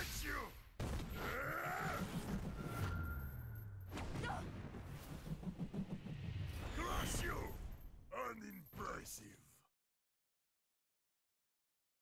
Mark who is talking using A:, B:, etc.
A: hurt you! Crush you! Unimpressive!